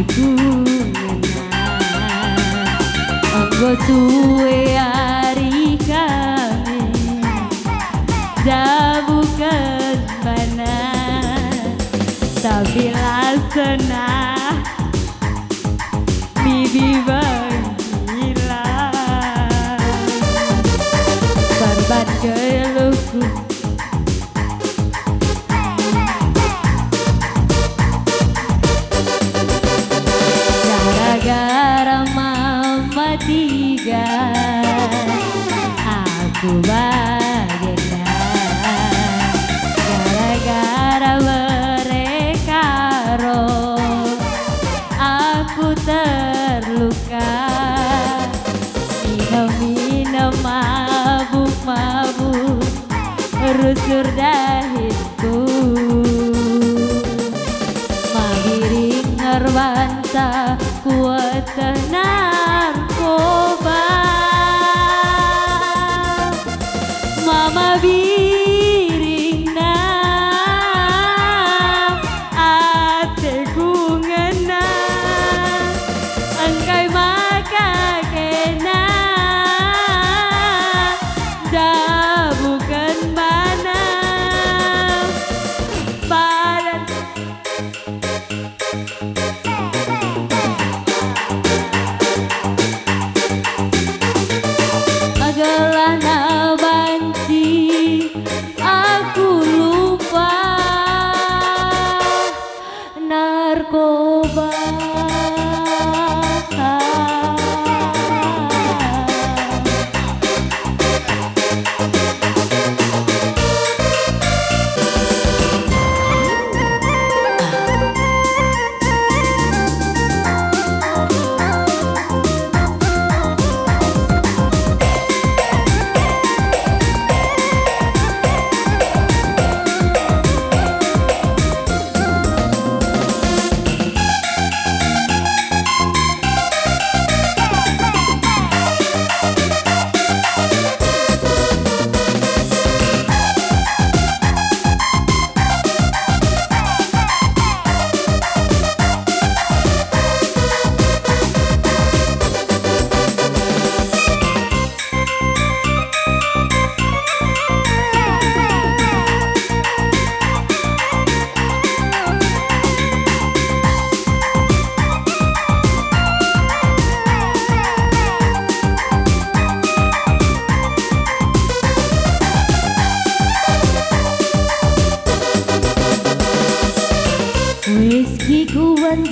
ibu ya Allah Mama cô ba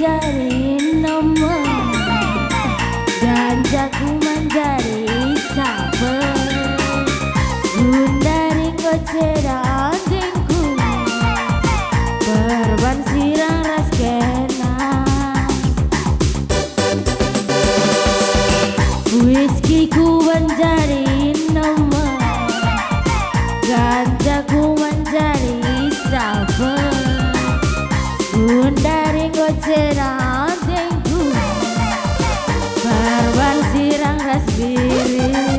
mandarin nomor Ganjaku mandarin sabar Gundaring kocera ondengku perban sirang ras kenang Whisky ku mandarin Jerang dengku Barwan sirang rasbiri.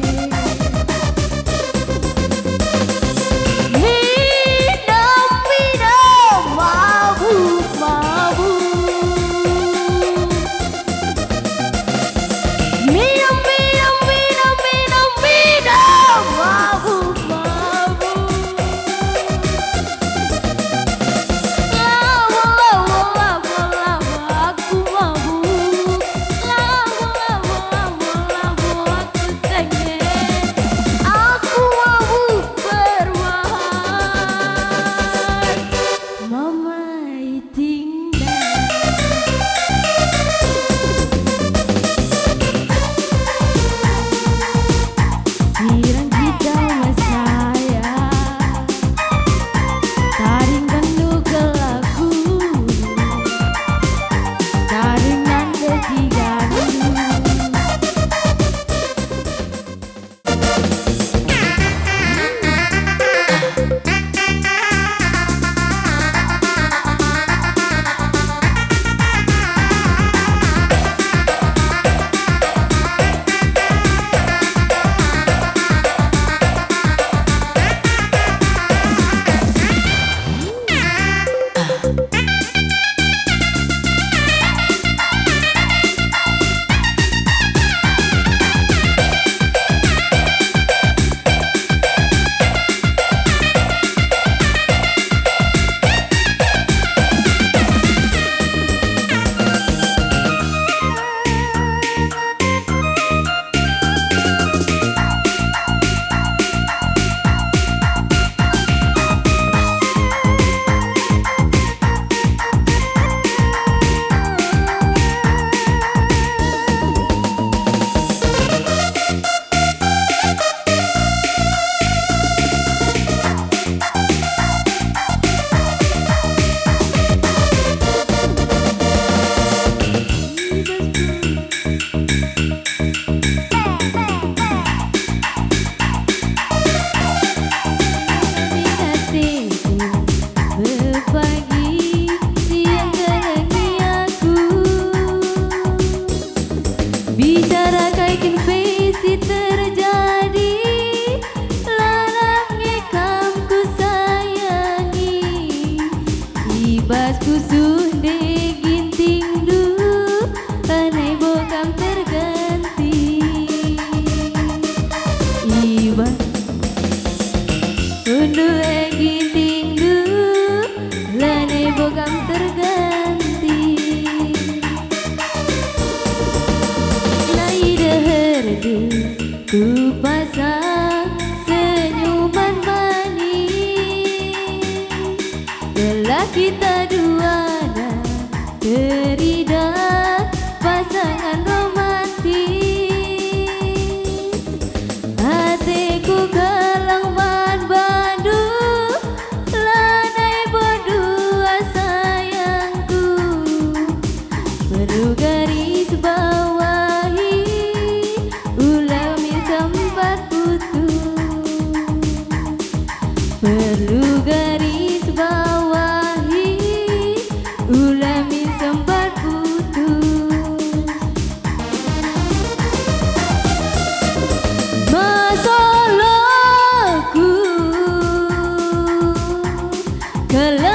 Kelas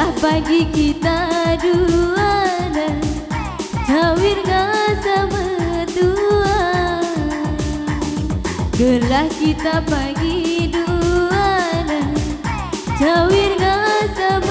Pagi kita dua dan nggak sama metua Gerah kita pagi dua dan cawir ngasa metua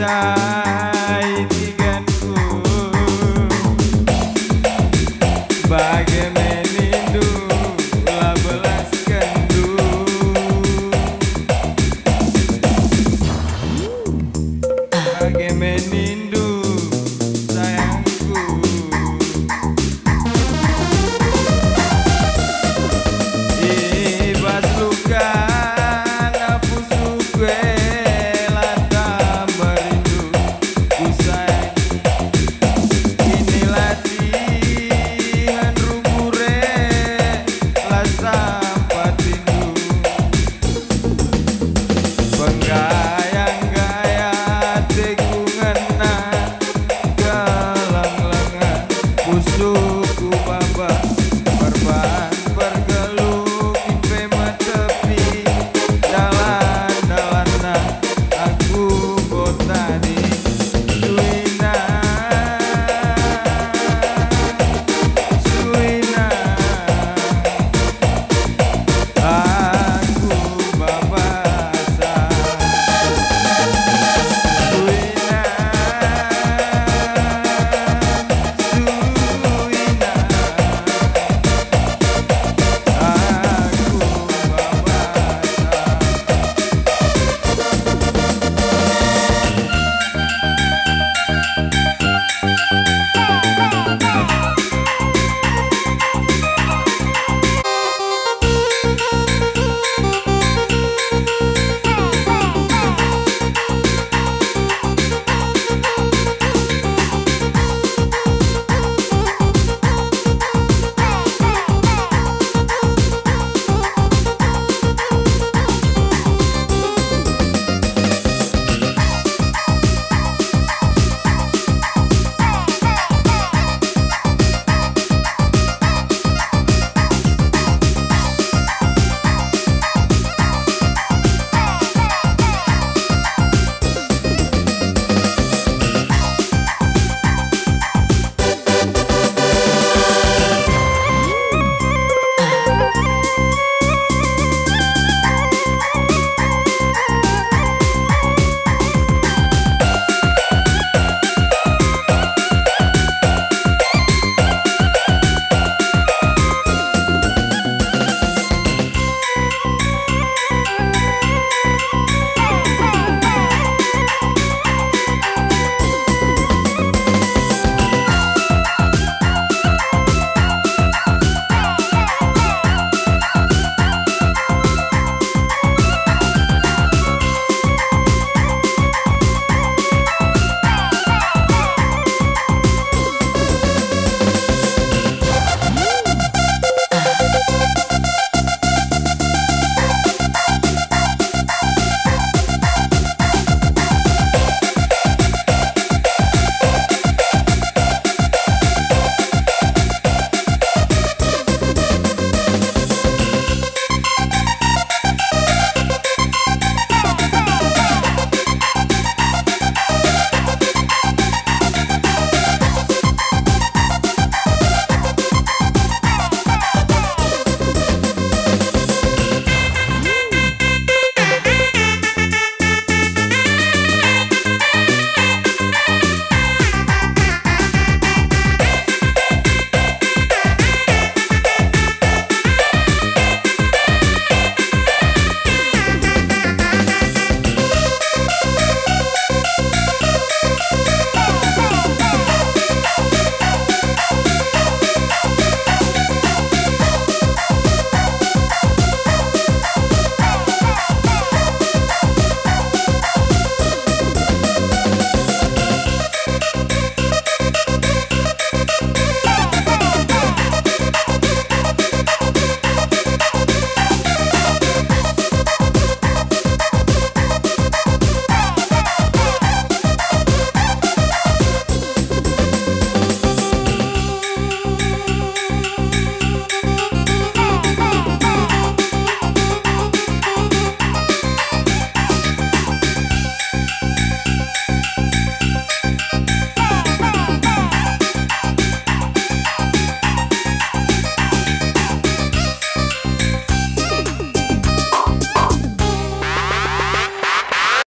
inside.